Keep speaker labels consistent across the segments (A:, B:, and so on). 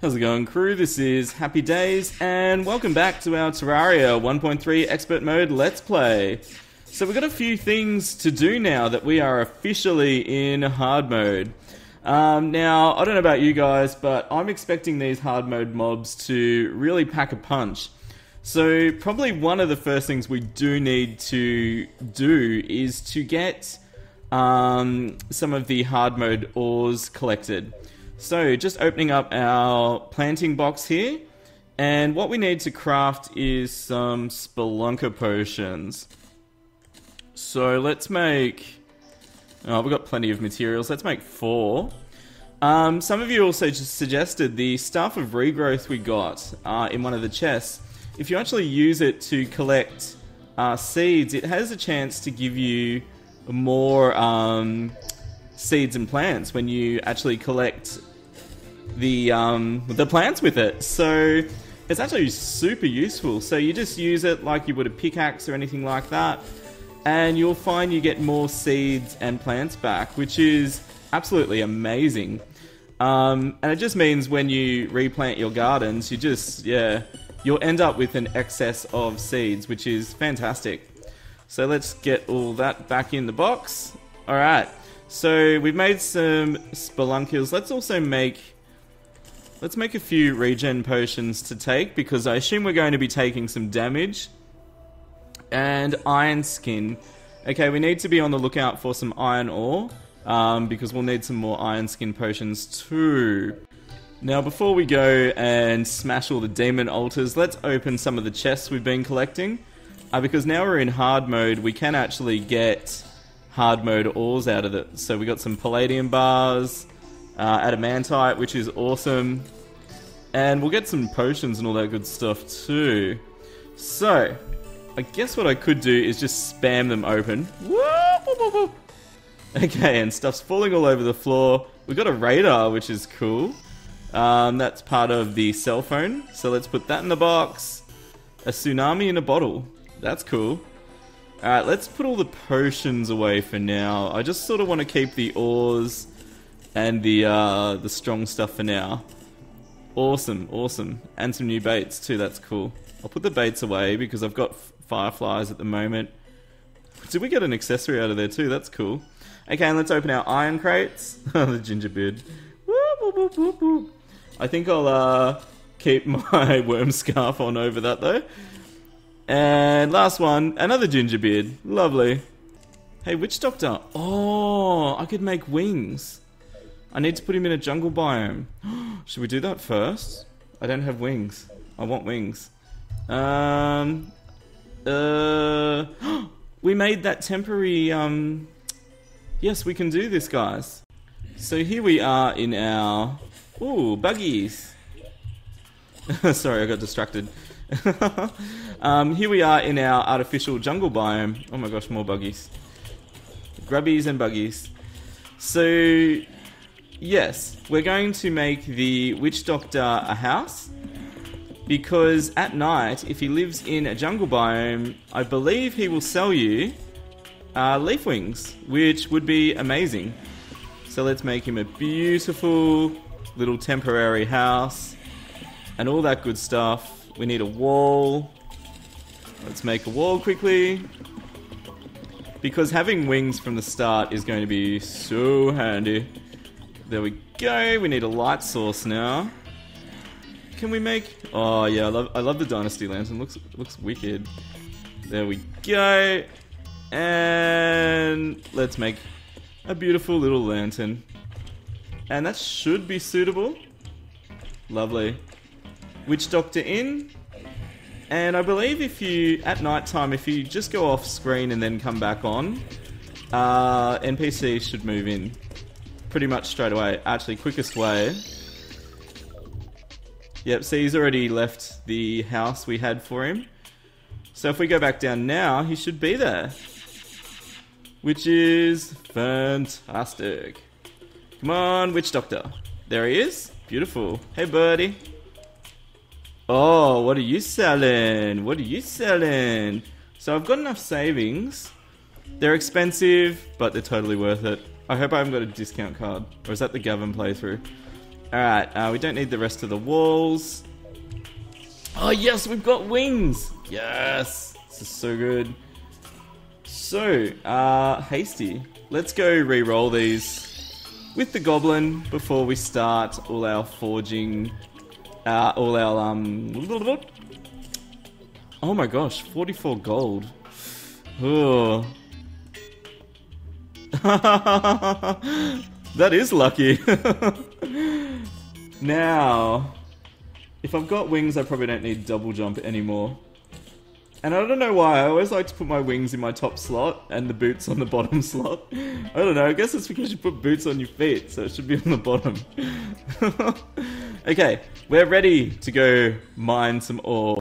A: How's it going, crew? This is Happy Days, and welcome back to our Terraria 1.3 Expert Mode Let's Play. So we've got a few things to do now that we are officially in hard mode. Um, now, I don't know about you guys, but I'm expecting these hard mode mobs to really pack a punch. So probably one of the first things we do need to do is to get um, some of the hard mode ores collected. So just opening up our planting box here. And what we need to craft is some Spelunker potions. So let's make... Oh, we've got plenty of materials. Let's make four. Um, some of you also just suggested the Staff of Regrowth we got uh, in one of the chests. If you actually use it to collect uh, seeds, it has a chance to give you more um, seeds and plants when you actually collect the um, the plants with it. So it's actually super useful. So you just use it like you would a pickaxe or anything like that, and you'll find you get more seeds and plants back, which is absolutely amazing. Um, and it just means when you replant your gardens, you just yeah, you'll end up with an excess of seeds, which is fantastic. So let's get all that back in the box. All right. So we've made some spelunkers. Let's also make Let's make a few regen potions to take because I assume we're going to be taking some damage. And iron skin. Okay, we need to be on the lookout for some iron ore um, because we'll need some more iron skin potions too. Now, before we go and smash all the demon altars, let's open some of the chests we've been collecting. Uh, because now we're in hard mode, we can actually get hard mode ores out of it. So we got some palladium bars, uh, adamantite, which is awesome. And we'll get some potions and all that good stuff too. So, I guess what I could do is just spam them open. Okay, and stuff's falling all over the floor. We've got a radar, which is cool. Um, that's part of the cell phone. So let's put that in the box. A tsunami in a bottle. That's cool. Alright, let's put all the potions away for now. I just sort of want to keep the ores and the uh, the strong stuff for now. Awesome, awesome. And some new baits too, that's cool. I'll put the baits away because I've got fireflies at the moment. Did we get an accessory out of there too? That's cool. Okay, and let's open our iron crates. the ginger beard. I think I'll uh, keep my worm scarf on over that though. And last one, another ginger beard. Lovely. Hey, witch doctor. Oh, I could make wings. I need to put him in a jungle biome. Should we do that first? I don't have wings. I want wings. Um. Uh. we made that temporary. Um. Yes, we can do this, guys. So here we are in our. Ooh, buggies. Sorry, I got distracted. um, here we are in our artificial jungle biome. Oh my gosh, more buggies. Grubbies and buggies. So Yes, we're going to make the witch doctor a house because at night, if he lives in a jungle biome, I believe he will sell you uh, leaf wings, which would be amazing. So let's make him a beautiful little temporary house and all that good stuff. We need a wall. Let's make a wall quickly. Because having wings from the start is going to be so handy. There we go. We need a light source now. Can we make? Oh yeah, I love I love the Dynasty Lantern. Looks looks wicked. There we go. And let's make a beautiful little lantern. And that should be suitable. Lovely. Witch Doctor in. And I believe if you, at night time, if you just go off screen and then come back on, uh, NPC should move in pretty much straight away. Actually, quickest way. Yep, see, he's already left the house we had for him. So if we go back down now, he should be there. Which is fantastic. Come on, Witch Doctor. There he is. Beautiful. Hey, buddy. Oh, what are you selling? What are you selling? So I've got enough savings. They're expensive, but they're totally worth it. I hope I haven't got a discount card. Or is that the Gavin playthrough? Alright, uh, we don't need the rest of the walls. Oh yes, we've got wings! Yes! This is so good. So, uh, Hasty. Let's go re-roll these with the goblin before we start all our forging, uh, all our, um... Oh my gosh, 44 gold. Oh. that is lucky. now, if I've got wings, I probably don't need double jump anymore. And I don't know why, I always like to put my wings in my top slot and the boots on the bottom slot. I don't know, I guess it's because you put boots on your feet, so it should be on the bottom. okay, we're ready to go mine some ore.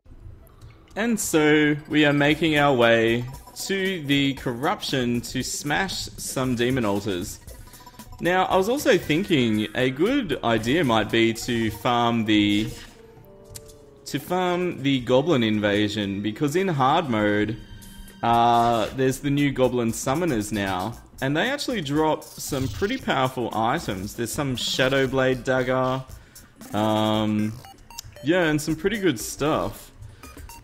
A: And so we are making our way to the corruption to smash some demon altars. Now, I was also thinking a good idea might be to farm the to farm the goblin invasion because in hard mode uh, there's the new goblin summoners now and they actually drop some pretty powerful items. There's some shadow blade dagger, um, yeah, and some pretty good stuff.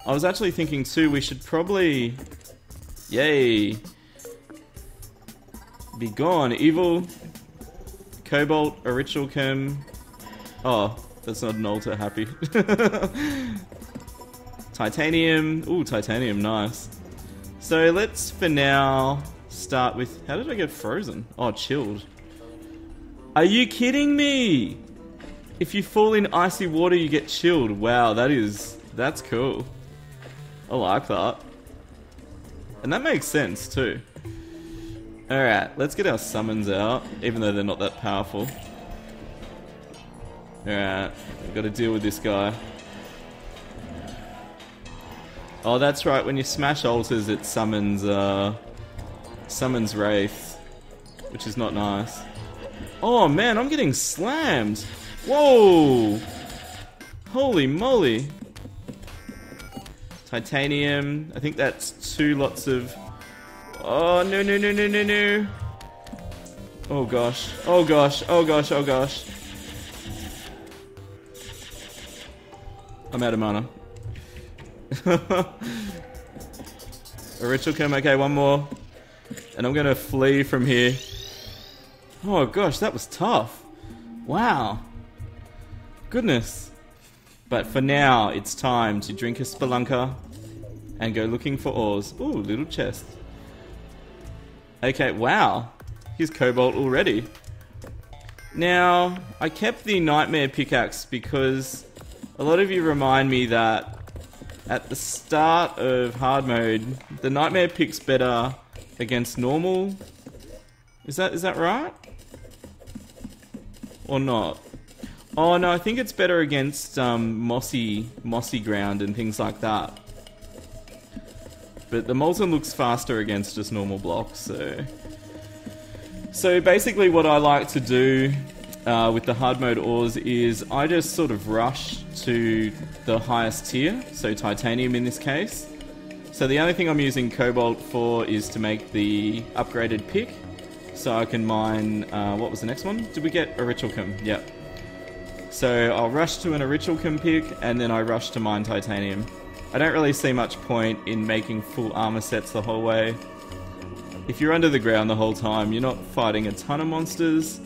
A: I was actually thinking too we should probably Yay. Be gone, evil. Cobalt, orichalcum. Oh, that's not an altar, happy. titanium. Ooh, titanium, nice. So let's, for now, start with... How did I get frozen? Oh, chilled. Are you kidding me? If you fall in icy water, you get chilled. Wow, that is... That's cool. I like that. And that makes sense too. Alright, let's get our summons out, even though they're not that powerful. Alright, we've got to deal with this guy. Oh, that's right, when you smash altars, it summons, uh, summons Wraith, which is not nice. Oh man, I'm getting slammed! Whoa! Holy moly! Titanium. I think that's two lots of... Oh, no, no, no, no, no, no. Oh, gosh. Oh, gosh. Oh, gosh. Oh, gosh. I'm out of mana. A orichalcum. Okay, one more. And I'm going to flee from here. Oh, gosh. That was tough. Wow. Goodness. But for now, it's time to drink a spelunker and go looking for ores. Ooh, little chest. Okay, wow. Here's cobalt already. Now, I kept the nightmare pickaxe because a lot of you remind me that at the start of hard mode, the nightmare picks better against normal. Is that is that right? Or not? Oh no, I think it's better against um, mossy, mossy ground and things like that. But the Molten looks faster against just normal blocks, so... So basically what I like to do uh, with the hard mode ores is I just sort of rush to the highest tier, so titanium in this case. So the only thing I'm using cobalt for is to make the upgraded pick. So I can mine, uh, what was the next one? Did we get a ritual? Yep. So I'll rush to an Orichalcum pick, and then I rush to mine titanium. I don't really see much point in making full armor sets the whole way. If you're under the ground the whole time, you're not fighting a ton of monsters.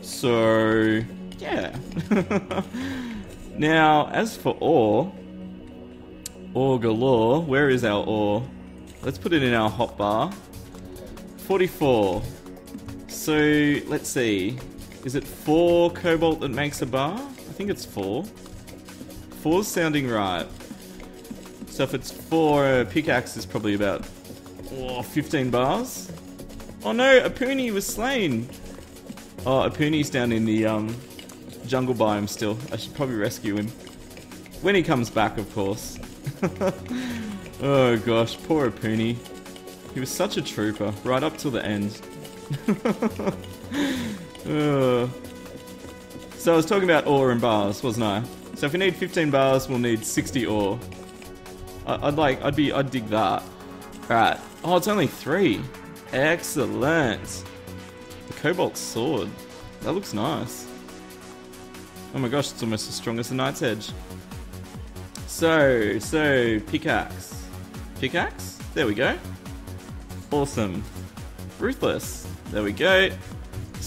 A: So, yeah. now, as for ore, ore galore, where is our ore? Let's put it in our hotbar. 44. So, let's see. Is it four cobalt that makes a bar? I think it's four. Four's sounding right. So if it's four, a pickaxe is probably about oh, 15 bars. Oh no, a Apuni was slain. Oh, a Apuni's down in the um, jungle biome still. I should probably rescue him. When he comes back, of course. oh gosh, poor Apuni. He was such a trooper, right up till the end. So I was talking about ore and bars, wasn't I? So if we need 15 bars, we'll need 60 ore. I, would like, I'd be, I'd dig that. Alright. Oh, it's only three. Excellent. The cobalt sword. That looks nice. Oh my gosh, it's almost as strong as the Night's Edge. So, so, pickaxe. Pickaxe? There we go. Awesome. Ruthless. There we go.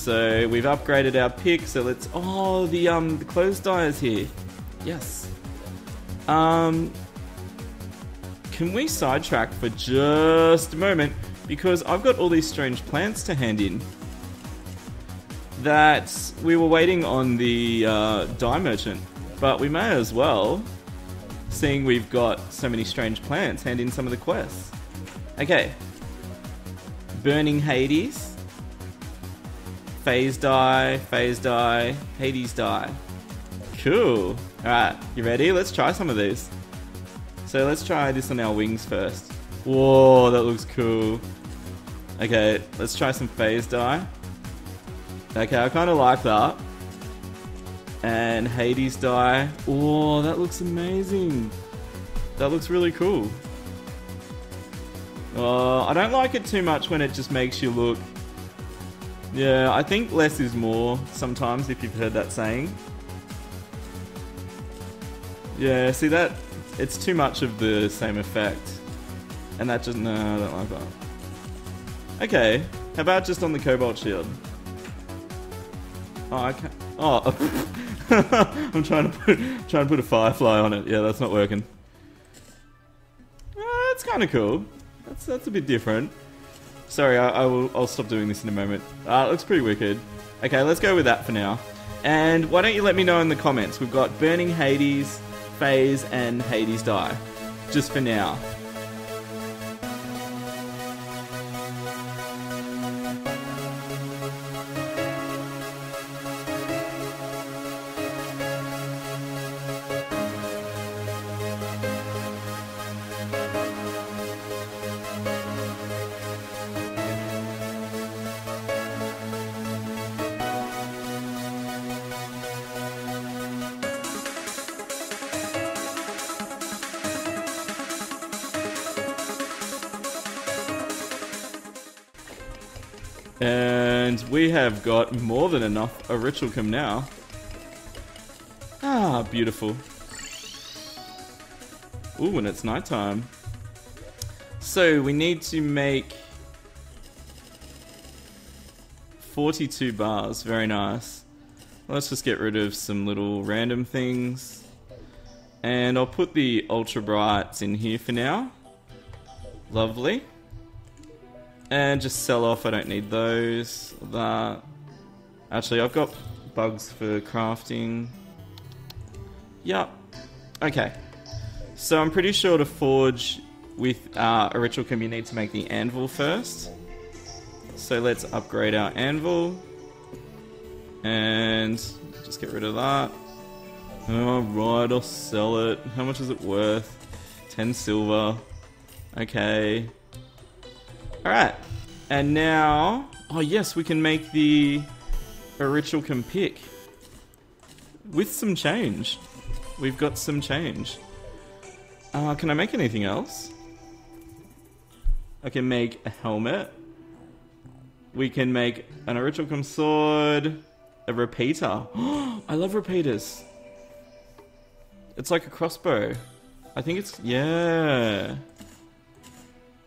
A: So we've upgraded our pick. So let's. Oh, the um the clothes dye is here. Yes. Um. Can we sidetrack for just a moment because I've got all these strange plants to hand in. That we were waiting on the uh, dye merchant, but we may as well, seeing we've got so many strange plants, hand in some of the quests. Okay. Burning Hades. Phase dye, phase dye, Hades dye. Cool. Alright, you ready? Let's try some of these. So let's try this on our wings first. Whoa, that looks cool. Okay, let's try some phase dye. Okay, I kind of like that. And Hades dye. Oh, that looks amazing. That looks really cool. Uh, I don't like it too much when it just makes you look... Yeah, I think less is more sometimes, if you've heard that saying. Yeah, see that? It's too much of the same effect. And that just... No, I don't like that. Okay, how about just on the Cobalt Shield? Oh, I can't... Oh, I'm trying to put trying to put a firefly on it. Yeah, that's not working. Uh, that's kind of cool. That's that's a bit different. Sorry, I, I, will. I'll stop doing this in a moment. Uh, it looks pretty wicked. Okay, let's go with that for now. And why don't you let me know in the comments? We've got Burning Hades, Phase, and Hades Dye. Just for now. And we have got more than enough orichalcum now. Ah, beautiful. Ooh, and it's nighttime. So we need to make 42 bars. Very nice. Let's just get rid of some little random things. And I'll put the ultra brights in here for now. Lovely. And just sell off, I don't need those. That. Actually, I've got bugs for crafting. Yep. Okay. So I'm pretty sure to forge with uh, Orichalcum you need to make the anvil first. So let's upgrade our anvil. And just get rid of that. Alright, I'll sell it. How much is it worth? 10 silver. Okay. Alright. And now... Oh yes, we can make the Orichalcum pick. With some change. We've got some change. Uh, can I make anything else? I can make a helmet. We can make an Orichalcum sword. A repeater. I love repeaters. It's like a crossbow. I think it's... Yeah.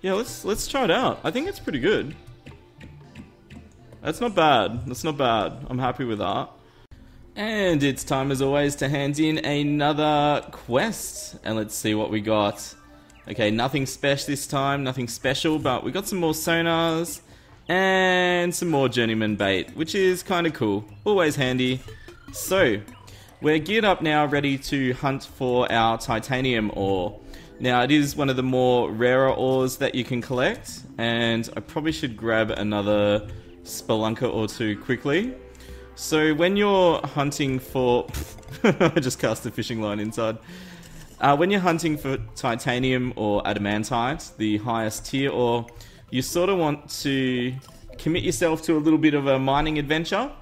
A: Yeah, let's let's try it out. I think it's pretty good. That's not bad. That's not bad. I'm happy with that. And it's time as always to hand in another quest. And let's see what we got. Okay, nothing special this time, nothing special, but we got some more sonars and some more journeyman bait, which is kind of cool. Always handy. So, we're geared up now, ready to hunt for our titanium ore. Now, it is one of the more rarer ores that you can collect, and I probably should grab another spelunker or two quickly. So, when you're hunting for. I just cast a fishing line inside. Uh, when you're hunting for titanium or adamantite, the highest tier ore, you sort of want to commit yourself to a little bit of a mining adventure.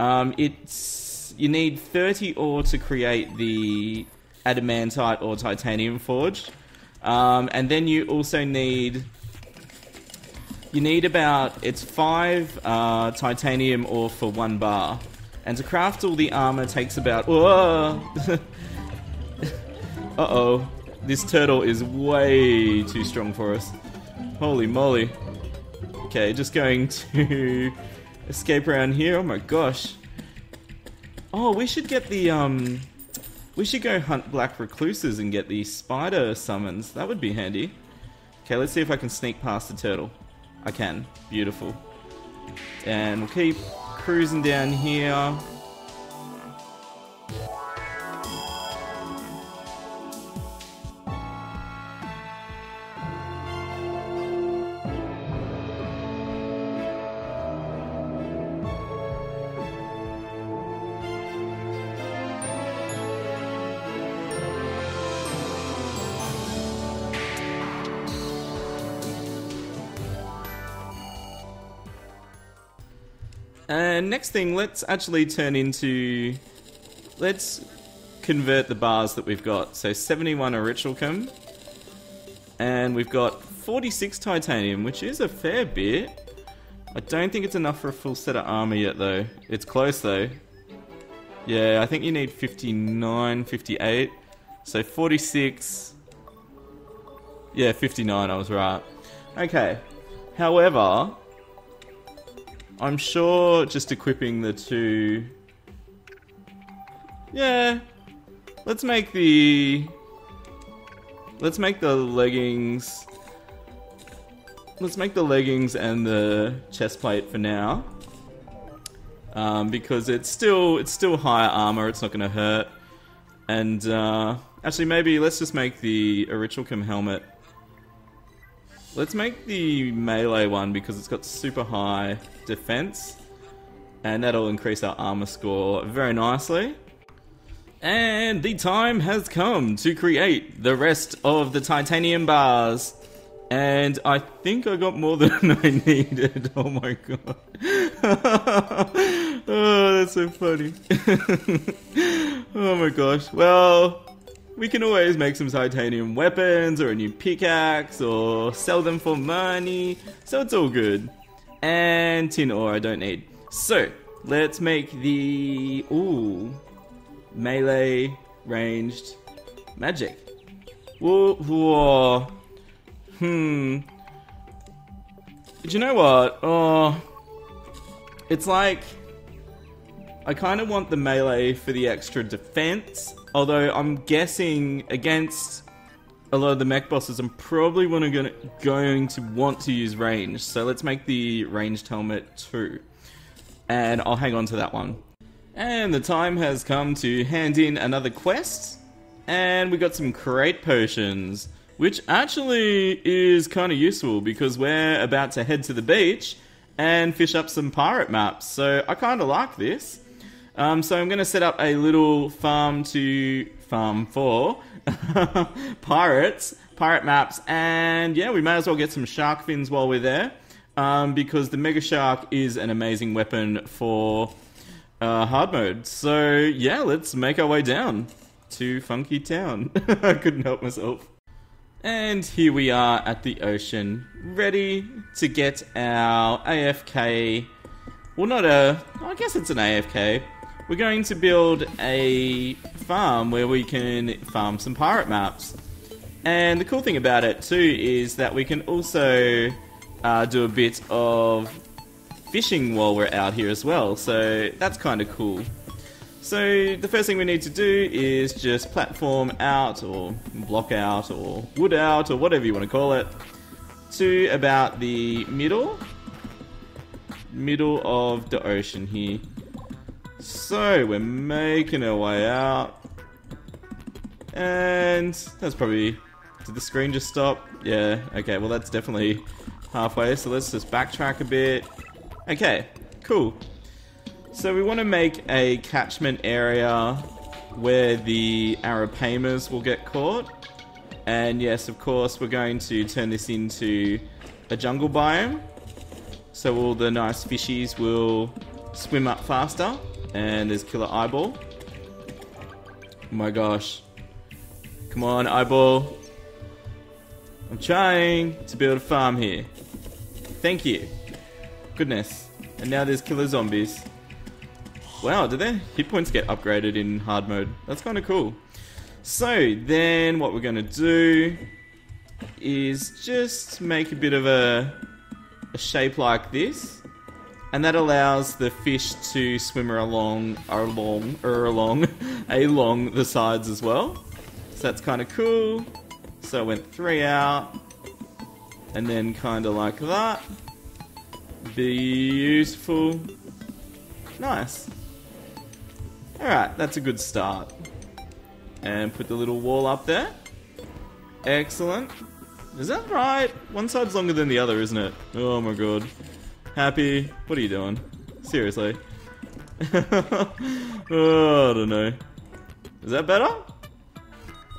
A: Um, it's you need 30 ore to create the adamantite or titanium forged. Um, and then you also need you need about it's five uh, titanium ore for one bar, And to craft all the armor takes about... Whoa! Uh-oh. This turtle is way too strong for us. Holy moly. Okay, just going to escape around here. Oh my gosh. Oh, we should get the, um... We should go hunt black recluses and get the spider summons. That would be handy. Okay, let's see if I can sneak past the turtle. I can. Beautiful. And we'll keep cruising down here. Next thing, let's actually turn into. Let's convert the bars that we've got. So 71 Orichalcum. And we've got 46 titanium, which is a fair bit. I don't think it's enough for a full set of armor yet, though. It's close, though. Yeah, I think you need 59, 58. So 46. Yeah, 59, I was right. Okay. However, I'm sure just equipping the two... Yeah. Let's make the... Let's make the leggings... Let's make the leggings and the chest plate for now. Um, because it's still it's still higher armor, it's not going to hurt. And uh, actually, maybe let's just make the Orichalcum helmet Let's make the melee one because it's got super high defense. And that'll increase our armor score very nicely. And the time has come to create the rest of the titanium bars. And I think I got more than I needed. Oh my god. oh, that's so funny. oh my gosh. Well, we can always make some titanium weapons or a new pickaxe or sell them for money. So it's all good. And tin ore I don't need. So let's make the ooh melee ranged magic. Whoa, whoa. Hmm. Do you know what? Oh, it's like I kind of want the melee for the extra defense Although I'm guessing against a lot of the mech bosses, I'm probably gonna, going to want to use range. So let's make the ranged helmet too. And I'll hang on to that one. And the time has come to hand in another quest. And we got some crate potions, which actually is kind of useful because we're about to head to the beach and fish up some pirate maps. So I kind of like this. Um, so I'm going to set up a little farm to farm for pirates, pirate maps, and yeah, we may as well get some shark fins while we're there, um, because the Mega Shark is an amazing weapon for uh, hard mode. So yeah, let's make our way down to Funky Town. I couldn't help myself. And here we are at the ocean, ready to get our AFK. Well, not a. I guess it's an AFK we're going to build a farm where we can farm some pirate maps. And the cool thing about it too is that we can also uh, do a bit of fishing while we're out here as well. So that's kind of cool. So the first thing we need to do is just platform out or block out or wood out or whatever you want to call it to about the middle middle of the ocean here. So, we're making our way out. And that's probably... Did the screen just stop? Yeah, okay, well that's definitely halfway, so let's just backtrack a bit. Okay, cool. So we want to make a catchment area where the arapaima will get caught. And yes, of course, we're going to turn this into a jungle biome. So all the nice fishies will swim up faster. And there's Killer Eyeball. Oh my gosh. Come on, Eyeball. I'm trying to build a farm here. Thank you. Goodness. And now there's killer zombies. Wow, did their hit points get upgraded in hard mode? That's kind of cool. So then what we're going to do is just make a bit of a, a shape like this. And that allows the fish to swim along, along, or along, along the sides as well. So that's kind of cool. So I went three out, and then kind of like that. Beautiful. Nice. Alright, that's a good start. And put the little wall up there. Excellent. Is that right? One side's longer than the other, isn't it? Oh my god. Happy. What are you doing? Seriously. oh, I don't know. Is that better?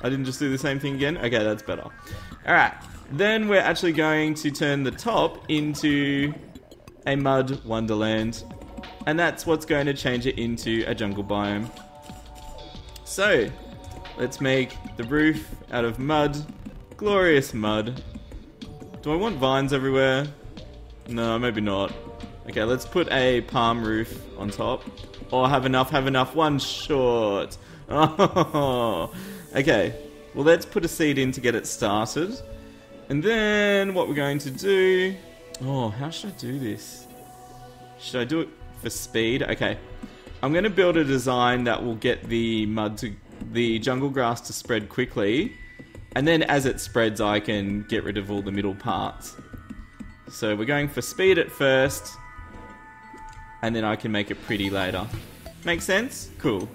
A: I didn't just do the same thing again? Okay, that's better. Alright. Then we're actually going to turn the top into a mud wonderland. And that's what's going to change it into a jungle biome. So, let's make the roof out of mud. Glorious mud. Do I want vines everywhere? No, maybe not. Okay, let's put a palm roof on top. Or oh, have enough, have enough. One short. Oh. Okay, well, let's put a seed in to get it started. And then what we're going to do... Oh, how should I do this? Should I do it for speed? Okay. I'm going to build a design that will get the mud to... the jungle grass to spread quickly. And then as it spreads, I can get rid of all the middle parts. So we're going for speed at first. And then I can make it pretty later. Make sense? Cool.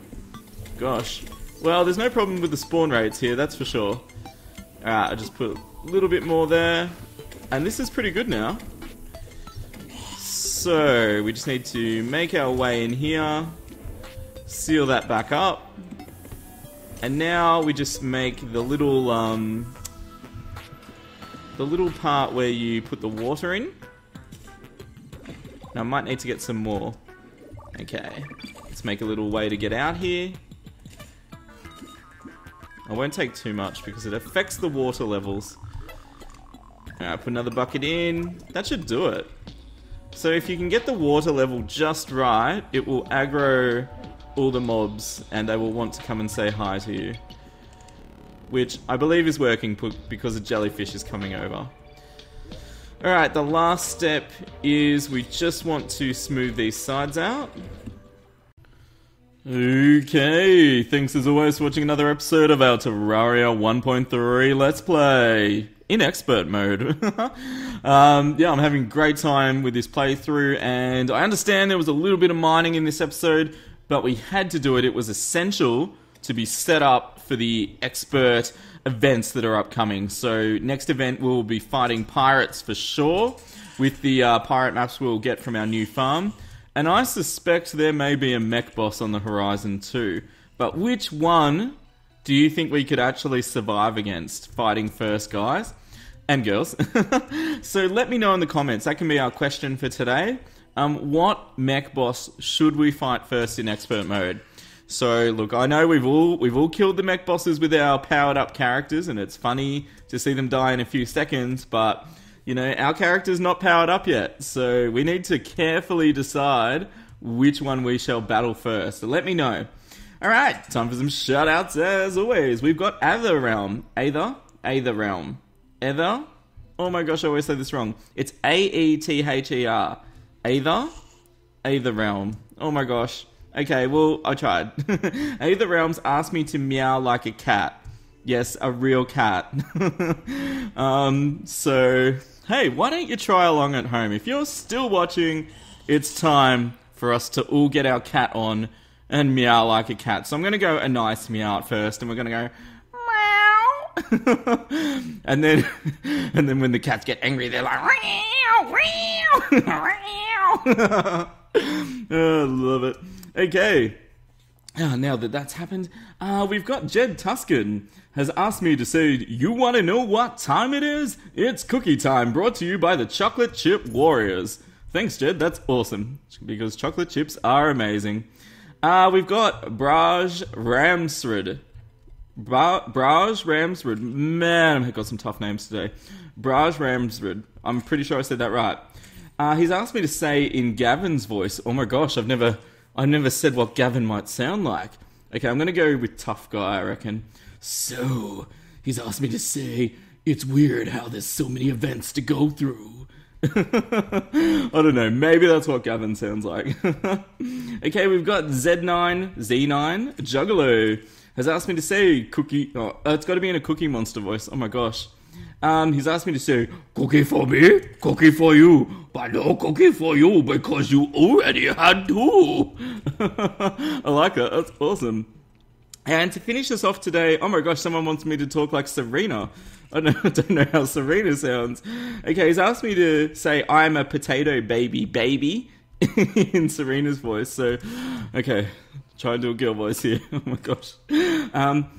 A: Gosh. Well, there's no problem with the spawn rates here, that's for sure. Alright, I just put a little bit more there. And this is pretty good now. So, we just need to make our way in here. Seal that back up. And now we just make the little, um... The little part where you put the water in. Now, I might need to get some more. Okay. Let's make a little way to get out here. I won't take too much because it affects the water levels. Alright, put another bucket in. That should do it. So if you can get the water level just right, it will aggro all the mobs and they will want to come and say hi to you. Which I believe is working because a jellyfish is coming over. Alright, the last step is we just want to smooth these sides out. Okay, thanks as always for watching another episode of our Terraria 1.3 Let's Play in expert mode. um, yeah, I'm having a great time with this playthrough, and I understand there was a little bit of mining in this episode, but we had to do it. It was essential to be set up for the expert events that are upcoming. So, next event we'll be fighting pirates for sure with the uh, pirate maps we'll get from our new farm. And I suspect there may be a mech boss on the horizon too. But which one do you think we could actually survive against fighting first, guys? And girls. so let me know in the comments. That can be our question for today. Um, what mech boss should we fight first in expert mode? So look, I know we've all we've all killed the mech bosses with our powered up characters, and it's funny to see them die in a few seconds, but you know, our character's not powered up yet, so we need to carefully decide which one we shall battle first. So let me know. Alright, time for some shoutouts as always. We've got Aether Realm. Aether? Aether Realm. Aether? Oh my gosh, I always say this wrong. It's A E T H E R. Aether? Aether Realm. Oh my gosh. Okay, well, I tried. Aether Realms asked me to meow like a cat. Yes, a real cat. um, so hey, why don't you try along at home? If you're still watching, it's time for us to all get our cat on and meow like a cat. So I'm going to go a nice meow at first, and we're going to go meow, and then and then when the cats get angry, they're like meow, meow, meow. oh, love it. Okay. Oh, now that that's happened, uh, we've got Jed Tuscan has asked me to say, You want to know what time it is? It's cookie time, brought to you by the Chocolate Chip Warriors. Thanks, Jed, that's awesome, because chocolate chips are amazing. Uh, we've got Braj Ramsrid. Bra- Braj Ramsrid. Man, I've got some tough names today. Braj Ramsrid. I'm pretty sure I said that right. Uh, he's asked me to say in Gavin's voice, oh my gosh, I've never I never said what Gavin might sound like. Okay, I'm gonna go with tough guy, I reckon. So, he's asked me to say, it's weird how there's so many events to go through. I don't know, maybe that's what Gavin sounds like. okay, we've got Z9, Z9, Juggalo has asked me to say cookie. Oh, uh, it's got to be in a Cookie Monster voice. Oh my gosh. Um, he's asked me to say cookie for me, cookie for you, but no cookie for you because you already had two. I like it. That's awesome. And to finish us off today, oh my gosh, someone wants me to talk like Serena. I don't, I don't know how Serena sounds. Okay, he's asked me to say I'm a potato baby baby in Serena's voice. So, okay, try and do a girl voice here. Oh my gosh. Um,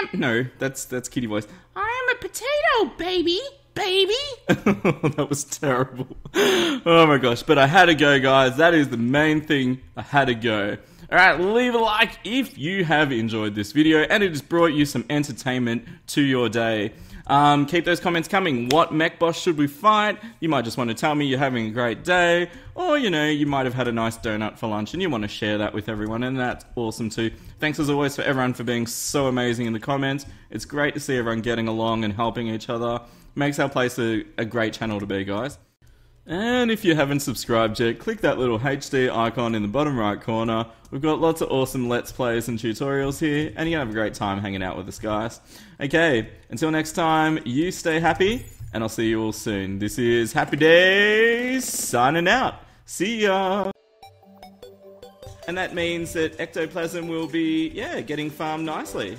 A: am. No, that's that's Kitty voice. I am a potato baby. Baby, that was terrible. Oh my gosh, but I had to go, guys. That is the main thing. I had to go. Alright, leave a like if you have enjoyed this video and it has brought you some entertainment to your day. Um, keep those comments coming. What mech boss should we fight? You might just want to tell me you're having a great day, or you know, you might have had a nice donut for lunch and you want to share that with everyone, and that's awesome too. Thanks as always for everyone for being so amazing in the comments. It's great to see everyone getting along and helping each other. Makes our place a, a great channel to be, guys. And if you haven't subscribed yet, click that little HD icon in the bottom right corner. We've got lots of awesome Let's Plays and tutorials here, and you're gonna have a great time hanging out with us, guys. Okay, until next time, you stay happy, and I'll see you all soon. This is Happy Days signing out. See ya! And that means that Ectoplasm will be, yeah, getting farmed nicely.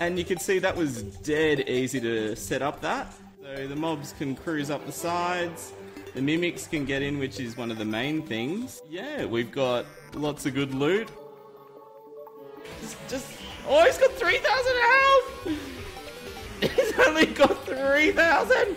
A: And you can see that was dead easy to set up that. So the mobs can cruise up the sides. The mimics can get in, which is one of the main things. Yeah, we've got lots of good loot. Just, just oh, he's got 3,000 health! He's only got 3,000!